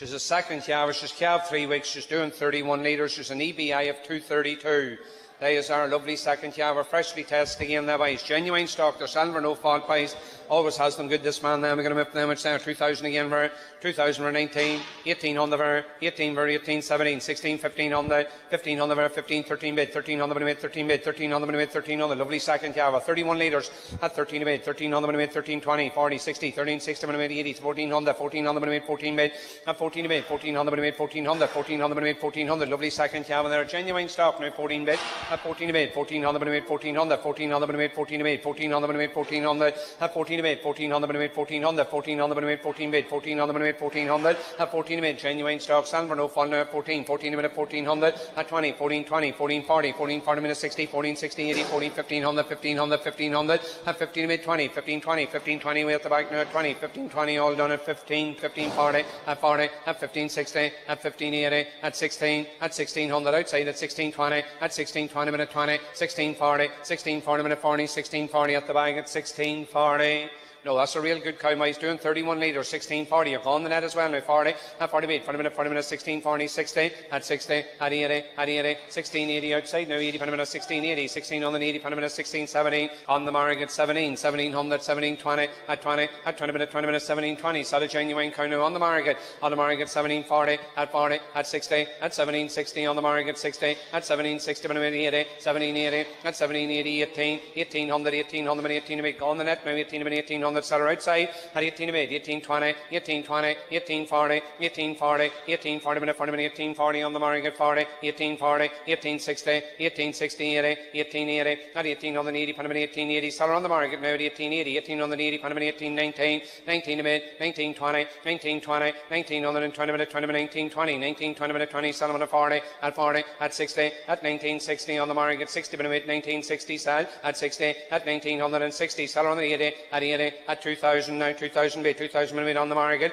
She's a second calf. She's calved three weeks. She's doing 31 litres. She's an EBI of 232. There is our lovely second calf, freshly tested again there by his genuine stock. There's silver, no fault price. Always has them good, this man. Now we're going to up them. It's now 2000 again for 2000 for 19, 18 on the ver, 18 for 18, 17, 16, 15 on the 15 on the ver, 15, 13 bid, 13 on the minute, 13 bid, 13 on the minute, 13 on the lovely second calf, 31 litres at 13 bid, 13 on the minute, 13, 20, 40, 60, 13, 60 minute, 80, 14 on the 14 on the minute, 14 bid, at 14 bid, 14 on the minute, 14 on the 14 on the minute, 14 on the lovely second and they're genuine stock now 14 bid, at 14 bid, 14 on the minute, 14 on the 14 on the minute, 14 bid, 14 on the minute, 14 on the at 14 bid, 14 on the minute minute, 14 on the 14 on the minute, 14 bid, 14 on the minute, 14 on the at 14 minute, genuine stock, San no fall now 14, 14 minute, 14 on the at 20, 14 20, 14 40, 14 40 minute, 60, 14 60, 80, 14 15 on the 15 on the 15 on the at 15 minute, 20, 15 20, 15 20 way at the back now 20, 15 20 all done at 15, 15 40, at 40, at 15 60, at 15 80, at 16, at 1600 outside at 16 20, at 16 20 minute 20, 16 40, 16 40 minute 40, 16 40 at the bank at 16 40. No, that's a real good cow. He's doing 31 litres, 1640. You're on the net as well. Now. 40, at 40 beat, 40 minute, 40 minute, 1640, 60, at 60, at 80, at 80, 1680 outside. Now, 80 minute, 1680, 16 on the 80 minute, 16, 17, on the mark at 17, 1700, 17, 20, at 20, at 20 minute, 20 minute, 17, 20. So the genuine cow now on the market, on the market, 17, 40, at 40, at 60, at 17, 60 on the market, 60, at 17, 60 minute, 80, 17, 80, at 17, 80, 18, 1800, 18 on the minute, 18 minute, on the net. Now, 18 minute, 18 on the seller outside at 18 of 8, 18 20, 18 20, 18 40, 18 40, 18 40 minute, 40 minute, 18 40 on the market, 40, 18 40, 18 60, 18 60, 80, 18 80, at 18 on the 80, minute, 18 80, seller on the market now at 18 80, 18 on the 80, minute, 18 19, 19 of 8, 19 20, 19 20, 19 on the 20 minute, 20 minute, 19 20, 19 20 minute, 20, seller on the 40, at 40, at 60, at 19 60 on the market, 60 minute, 19 60, sell at 60, at 1960, seller on the 80, at 80, at 2000 now, 2000 bid, 2000 millimetre on the market.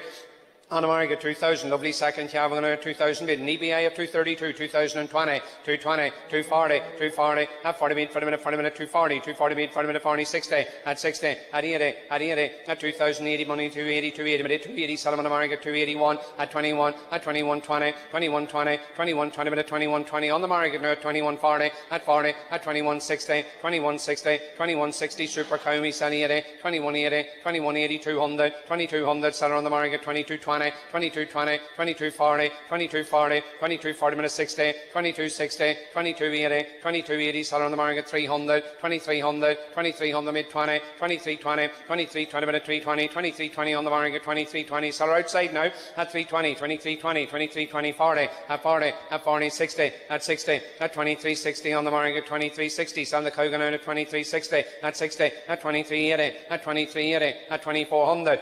Market, 2000, lovely second calver at 2000 bid, an EBI of 232, 2020, 220, 240, 240, at 40 bid, 40 minute, 40 minute, 240, 240 bid, 40 minute, 40, 60, at 60, at 80, at 80, at 2080, money 280, 280, minute, 280, Solomon market, 281, at 21, at 21, 20, 21, 20, 21, 20 minute, 21, 20 on the market now, 21, 40, at 40, at 21, 60, 21, 60, 21, 60, super Comey, Sally 80, 21, 80, 21, 80, 200, 2200, seller on the market, 22, 20, 20, 22 20, 22 40, 22 40, 22 40 minutes 60, 22 60, 22 80, 22 80, seller on the market 300, 2300, 2300 mid 20, 23 20, 23 20 minute 320, 23 20 on the market 23 20, seller outside now at 320, 23 20, 23 20, 40, at 40, at 40, 60, at 60, at 23 60 on the market 23 60, sell the Kogan out at 23 60, at 60, at 23 80, at 23 80, at 2400,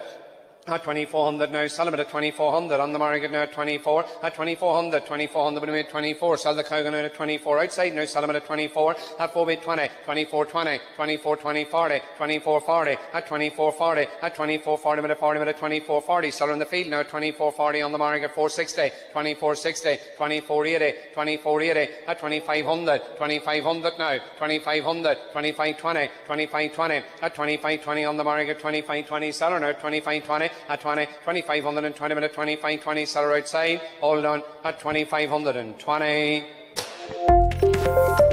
at 2400 now, sell them at 2400 on the market now at 24, at 2400, 2400 but made 24, sell the Cogan at 24 outside now, sell them at 24, at 4 bid 20, 24 20, 24 20 40, 24 40, at 24 40, at 24 40 minute 40 minute 24 40, sell in the field now 24 40 on the market 460, 24 60, 24 80, 24 80, at 2500, 2500 now, 2500, 25 20, 25 20, at 25 20 on the market 25 20, seller now 25 20, at 20, 2520 minute 25, 20 seller outside, hold on, at 2520.